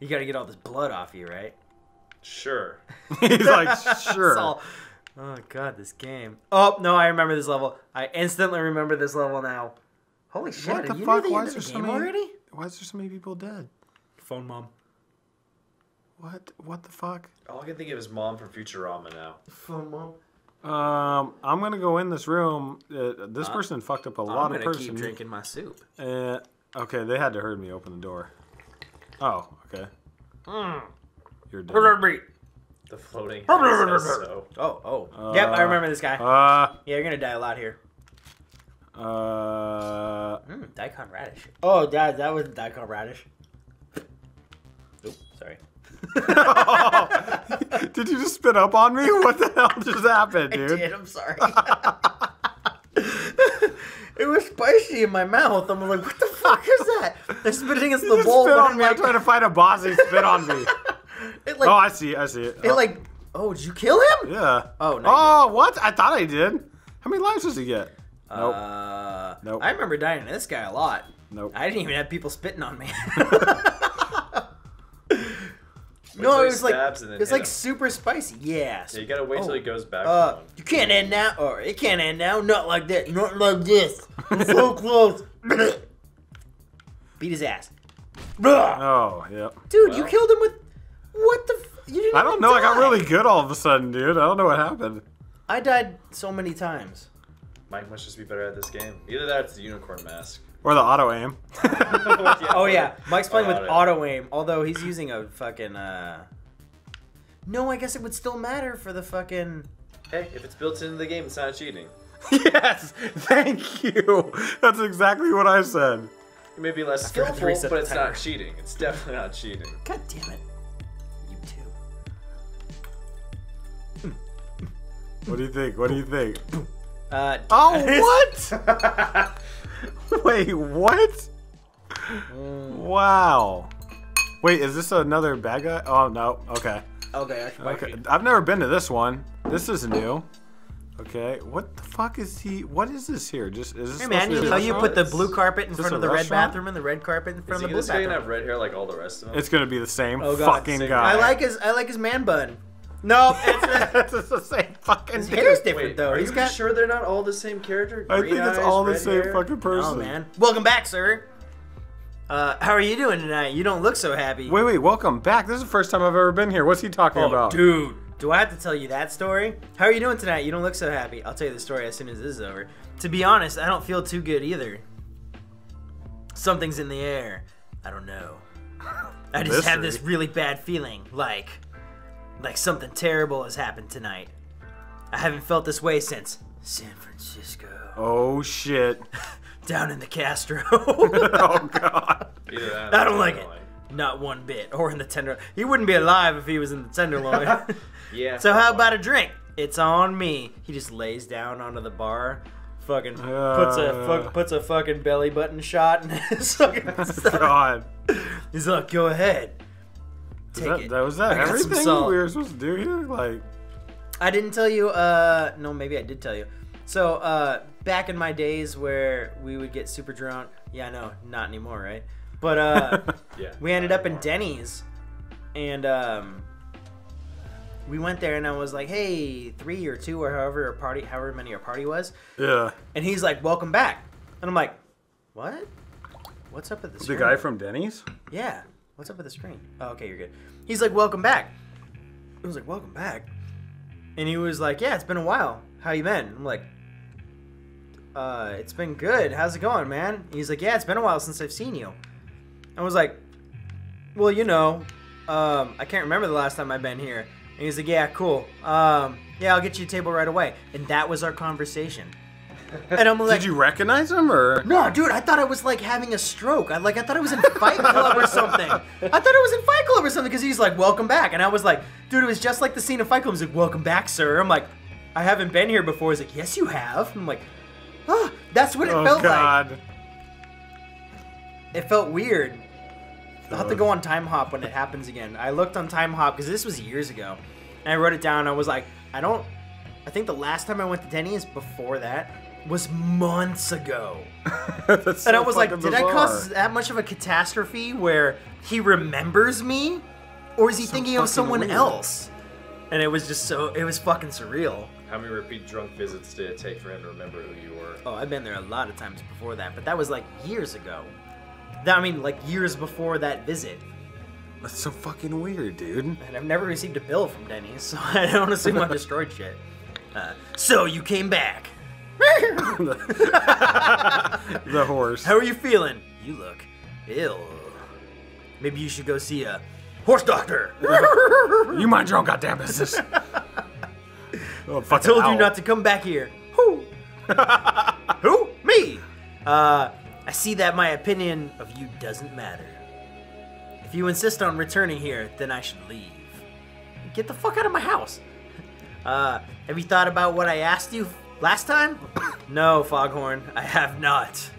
You gotta get all this blood off you, right? Sure. He's like, It's sure. all- Oh god, this game. Oh no, I remember this level. I instantly remember this level now. Holy shit! What the you fuck? the Why is there the so many? already? Why is there so many people dead? Phone mom. What? What the fuck? All I can think of is mom from Futurama now. Phone mom. Um, I'm gonna go in this room. Uh, this person fucked up a I'm lot gonna of person. keep drinking my soup. Uh, okay, they had to heard me open the door. Oh, okay. Mm. You're dead. Oh, The floating head says so. oh. yep, I remember this guy. Uh, yeah, you're gonna die a lot here. uh, Mm, daikon radish. Oh, that that was daikon radish. Oop, sorry. did you just spit up on me? What the hell just happened, I dude? did. I'm sorry. it was spicy in my mouth. I'm like, what the fuck is that? They're spitting against the just bowl. spit on I'm me. I'm trying to fight a boss. He spit on me. It like, oh, I see. I see it. it Oh, like, oh, did you kill him? yeah. Oh, no, Oh, what? I thought I did. How many lives does he get? Nope. Uh, Nope. I remember dying to this guy a lot. Nope. I didn't even have people spitting on me. till no, it was like stabs and then it was like him. super spicy. Yes. Yeah, you gotta wait till Oh. he goes back. Uh, you can't end now, or it can't end now. Not like that. Not like this. I'm so close. Beat his ass. Oh, yep. Dude, you killed him with what the? F- you didn't. I don't even know. I got really good all of a sudden, dude. I don't know what happened. I died so many times. Mike must just be better at this game. Either that, or it's the unicorn mask. Or the auto aim. Oh yeah, Mike's playing with Auto. auto aim. Although he's using a fucking. uh No, I guess it would still matter for the fucking. Hey, if it's built into the game, it's not cheating. yes. Thank you. That's exactly what I said. It may be less skillful, but it's timer. not cheating. It's definitely not cheating. God damn it. YouTube. What do you think? What do you think? Uh, Oh, what? Wait, what? Wow. Wait, is this another bad guy? Oh, no. Okay. Okay, I should Okay. I've never been to this one. This is new. Okay. What the fuck is he? What is this here? Just is this Hey man, supposed you be know you put the blue carpet in front of a the red bathroom and the red carpet in Is front he of the this blue guy gonna have red hair like all the rest of them? It's gonna be the same Oh, God. fucking Same guy. I like his I like his man bun. No, it's it's the same fucking. his dude. hair's different Wait, though. are He's you got sure they're not all the same character? I think it's eyes, all the same hair? fucking person. Oh man, welcome back, sir. Uh, how are you doing tonight? You don't look so happy. Wait, wait, welcome back. This is the first time I've ever been here. What's he talking Oh, about? dude. Do I have to tell you that story? How are you doing tonight? You don't look so happy. I'll tell you the story as soon as this is over. To be honest, I don't feel too good either. Something's in the air. I don't know. I just have this really bad feeling, like, like something terrible has happened tonight. I haven't felt this way since San Francisco, Oh shit. down in the Castro. oh god. I don't like it. Tenderloin. Not one bit. Or in the tender. He wouldn't be alive if he was in the tenderloin. Yeah. So how about a drink? It's on me. He just lays down onto the bar, fucking puts a Uh. fuck, puts a fucking belly button shot in his fucking stomach. God. He's like, go ahead. Take that, it. that was that I got some everything salt. we were supposed to do here? Like, I didn't tell you. Uh, no, maybe I did tell you. So uh, back in my days where we would get super drunk. Yeah, I know, not anymore, right? But uh, Yeah. we ended up in Denny's, and um, we went there, and I was like, "Hey, three or two or however our party, however many our party was," yeah. and he's like, "Welcome back," and I'm like, "What? What's up with the The guy from Denny's? Yeah. What's up with the screen? Oh, okay, you're good. He's like, "Welcome back." I was like, "Welcome back," and he was like, "Yeah, it's been a while. How you been?" I'm like, "Uh, it's been good. How's it going, man?" He's like, "Yeah, it's been a while since I've seen you." I was like, "Well, you know, um, I can't remember the last time I've been here." And he's like, "Yeah, cool. Um, yeah, I'll get you a table right away." And that was our conversation. And I'm like, Did you recognize him or? no, dude, I thought I was like having a stroke. I like I thought I was in Fight Club or something. I thought I was in Fight Club or something because he's like, "Welcome back," and I was like, "Dude, it was just like the scene in Fight Club." He's like, "Welcome back, sir." I'm like, "I haven't been here before." He's like, "Yes, you have." I'm like, "Ah, that's what it Oh felt god. Like." It felt weird. I'll have to go on Timehop when it happens again. I looked on Timehop because this was years ago, and I wrote it down. I was like, I don't. I think the last time I went to Denny's before that was months ago. That's And I was like, fucking did I cause that much of a catastrophe where he remembers me? Or is he So thinking of someone weird. else? And it was just so, it was fucking surreal. How many repeat drunk visits did it take for him to remember who you were? Oh, I've been there a lot of times before that, but that was like years ago. That, I mean, like years before that visit. That's so fucking weird, dude. And I've never received a bill from Denny's, so I don't assume I destroyed shit. Uh, so you came back. The horse. How are you feeling? You look ill. Maybe you should go see a horse doctor. You mind your own goddamn business. oh, I told you not to come back here. Who? Who? Me? Uh, I see that my opinion of you doesn't matter. If you insist on returning here, then I should leave. Get the fuck out of my house. Uh, have you thought about what I asked you last time? no, Foghorn, I have not.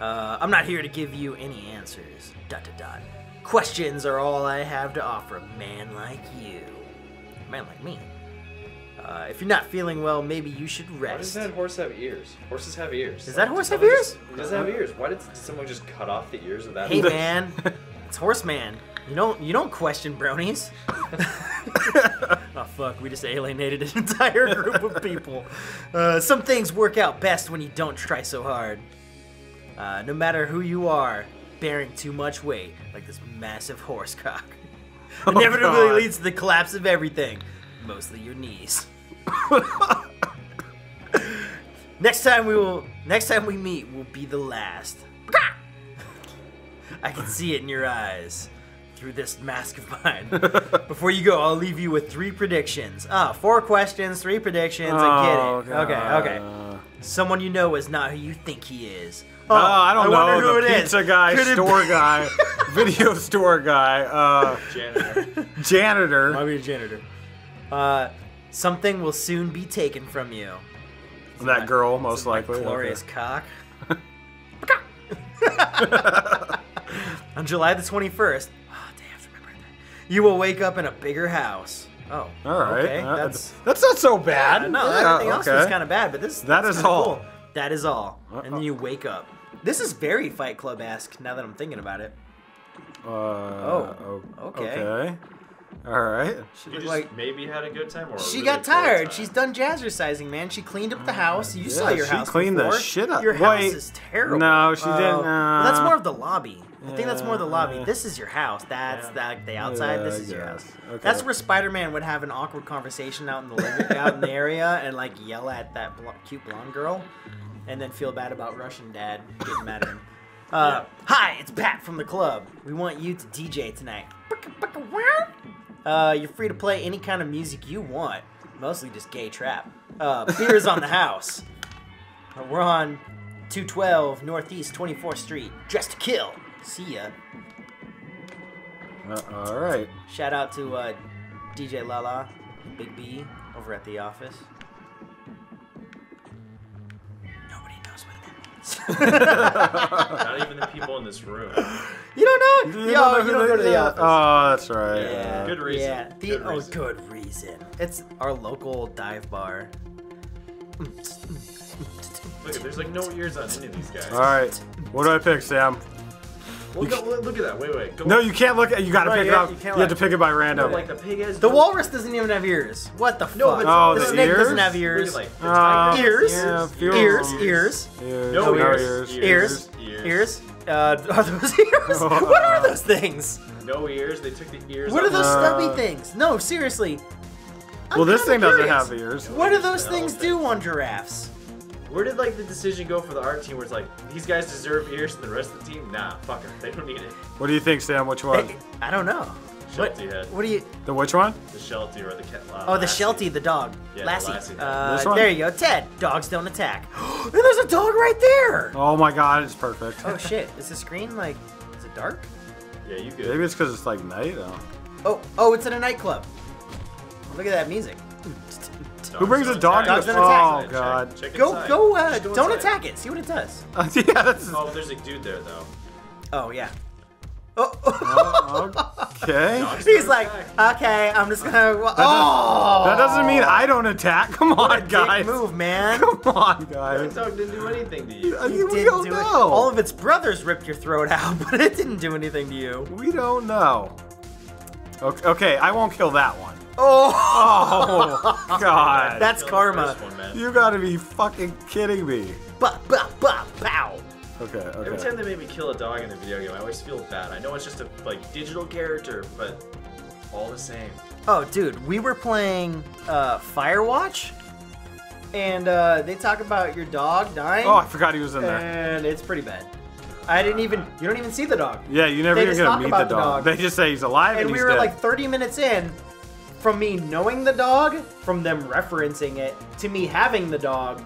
Uh, I'm not here to give you any answers. Dot dot dot. Questions are all I have to offer a man like you. A man like me. Uh, if you're not feeling well, maybe you should rest. Why does that horse have ears? Horses have ears. Does that Like, horse have ears? just- It doesn't have ears. Why did someone just cut off the ears of that Hey horse? man, it's Horseman. You don't you don't question bronies. oh fuck, we just alienated an entire group of people. Uh, some things work out best when you don't try so hard. Uh, no matter who you are, bearing too much weight, like this massive horse cock, inevitably God. leads to the collapse of everything, mostly your knees. next time we will, next time we meet, will be the last. I can see it in your eyes through this mask of mine. Before you go, I'll leave you with three predictions. Ah, four questions, three predictions. I get Oh, it. Okay, God. okay. Someone you know is not who you think he is. Oh, I don't wonder know. who the it is. pizza guy, Could store guy, video store guy, uh, Janitor. janitor. Might be a janitor. Uh, something will soon be taken from you. that girl, most likely. Glorious Okay. cock. On July the 21st, oh, day after my birthday, you will wake up in a bigger house. Oh, All right. Okay, Uh, that's that's not so bad. I know Yeah, everything else okay. was kind of bad, but this that is all. Cool. That is all, and Uh-oh. then you wake up. This is very Fight Club esque. Now that I'm thinking about it, Uh, Oh, okay. Okay. All right. she You looked just like maybe had a good time or she really got tired. time? She's done jazzercising, man. She cleaned up the house. You saw Yeah, your she house. cleaned the shit up- Your house Wait. is terrible. No, she didn't, Oh. well, that's uh, more of the lobby. I think that's more of the lobby. Yeah. This is your house. That's Yeah. the, the outside. Yeah, this is your house. Okay. That's where Spider-Man would have an awkward conversation out in the living, out in the area and like yell at that bl- cute blonde girl, and then feel bad about Russian dad getting mad at him. Uh, Hi, it's Pat from the club. We want you to DJ tonight. Uh, you're free to play any kind of music you want, mostly just gay trap. Uh, beer is on the house. Uh, We're on 212 Northeast 24th Street. Dressed to kill. See ya. Uh, all right. Shout out to uh, DJ Lala, Big B, over at the office. Nobody knows what that means. Not even the people in this room. you don't know? You Yo, you don't go to the office. Oh, that's right. yeah, Good reason. Yeah, the, Good oh, good reason. It's our local dive bar. Look, there's like no ears on any of these guys. All right. What do I pick, Sam? Well, go, look look at that. Wait, wait. Go No, you can't look at. You got to Right, pick it up. you you have to pick it by No, random. like the pig has. The walrus doesn't even have ears. What the No, fuck? but Oh, the the snake doesn't have ears. at, like, Uh. Ears, Yeah, a few of ears, them. ears, Ears. No ears. ears. ears, Ears. ears. Uh, are those ears? what are those things? No ears. They took the ears. What are those Uh, stubby things? No, seriously. I'm Well, this kinda thing doesn't have ears. What do those No, things do on giraffes? Where did like the decision go for the art team? Where it's like these guys deserve ears, and the rest of the team, nah, fuck it, they don't need it. What do you think, Sam? Which one? I don't know. What, Sheltie head, what do you? The which one? the Sheltie or the cat. Uh, Oh, the Lassie. Sheltie, the dog. Yeah, the Lassie. Lassie. Uh, This one? there you go. Ted. Dogs don't attack. and there's a dog right there. Oh my God, it's perfect. Oh shit! Is the screen like? Is it dark? Yeah, you good. Maybe it's because it's like night. Oh. Oh, oh, it's in a nightclub. Look at that music. Who brings a dog? Dogs to don't attack. Oh. God. Check Go, go. Uh, go don't inside. attack it. See what it does. yeah, that's. Oh, there's a dude there though. Oh yeah. Oh. Okay. He's like, okay, I'm just gonna. Oh, That doesn't mean I don't attack. Come What a on, guys. move, man. Come on, That guys. dog didn't do anything to you. Uh, You we didn't don't it. know. All of its brothers ripped your throat out, but it didn't do anything to you. We don't know. Okay, okay, I won't kill that one. Oh, Oh, God. That's karma. one. You gotta be fucking kidding me. ba ba ba pow. Okay, Every time they make me kill a dog in a video game, I always feel bad. I know it's just a like digital character, but all the same. Oh, dude, we were playing uh, Firewatch, and uh, they talk about your dog dying, Oh, I forgot he was in there. and it's pretty bad. I didn't even. You don't even see the dog. Yeah, you never They even just get to meet about the the dog. dog. They just say he's alive and, and we were dead. like 30 minutes in from me knowing the dog from them referencing it to me having the dog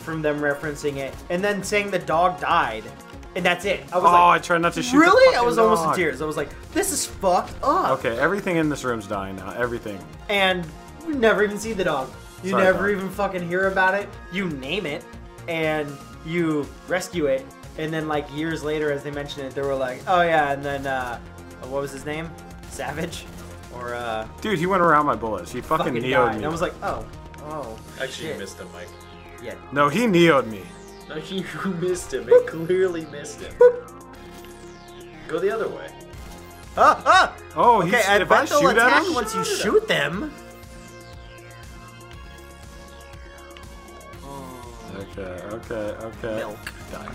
from them referencing it and then saying the dog died and that's it i was like, oh, I tried not to shoot. the really i fucking was almost in tears i was like this is fucked up Okay, everything in this room's dying now. Everything. and we never even see the dog you Sorry, never dog. even fucking hear about it you name it and you rescue it and then like years later as they mentioned it they were like oh yeah and then uh what was his name savage or uh Dude, he went around my bullets. He fucking, fucking neoed me. And I was like, oh, oh. Actually, shit. you missed him, Mike. Yeah. no, he neoed me. No, you missed him. It clearly missed him. Go the other way. Ah, ah! Oh, Okay, he's, I if I bet they'll shoot at attack him, once you Shoot them. Okay, okay, okay. Milk. Die,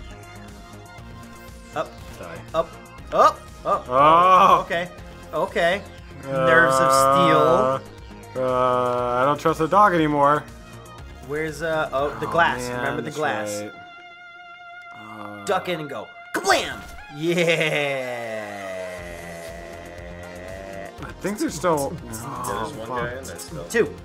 Up, die. up, up, up. Oh. Okay, okay. Nerves of steel. Uh, uh, I don't trust the dog anymore. Where's uh? Oh, the Oh, glass. man, Remember the glass. right. Uh, Duck in and go. Kablam! Yeah. I think there's still. Yeah, Oh, there's one fuck. guy in there still. Two.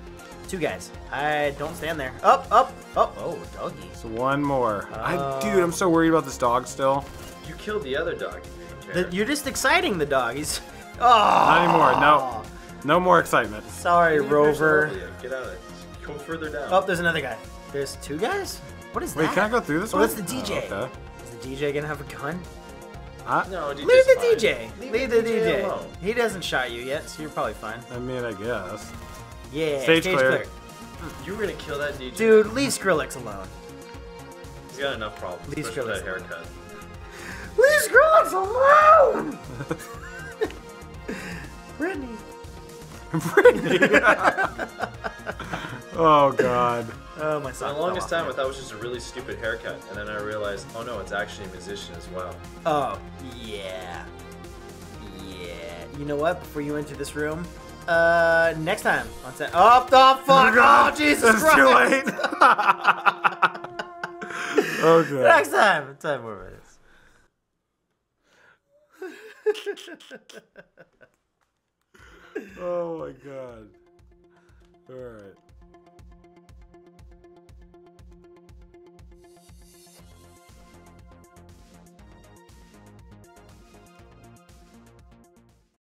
Two guys. I don't stand there. Up, up, up. Oh, doggy. So one more. I, Uh, dude, I'm so worried about this dog still. You killed the other dog. The, you're just exciting the dog. He's. Oh. Not anymore. No, no more excitement. Sorry, Rover. Get out of there. Go further down. Oh, there's another guy. There's two guys? What is that? Wait, that? can I go through this Oh, one? that's the DJ. Oh, okay. Is the DJ gonna have a gun? I, No, Leave the fine. DJ. Leave, Leave the DJ. alone. He doesn't shot you yet, so you're probably fine. I mean, I guess. Yeah, Stage clear. You were gonna kill that DJ. Dude, leave Skrillex alone. He's got enough problems. Leave especially with that Skrillex haircut. Leave Skrillex alone! Brittany. Brittany. Oh god. Oh, my For son. the longest time, I thought it was just a really stupid haircut, and then I realized, oh no, it's actually a musician as well. Oh, yeah. Yeah. You know what? Before you enter this room, uh, next time on set. Oh, the fuck! Oh, Jesus It's Christ! too late. okay. Next time. Time more of this. Oh my god. All right.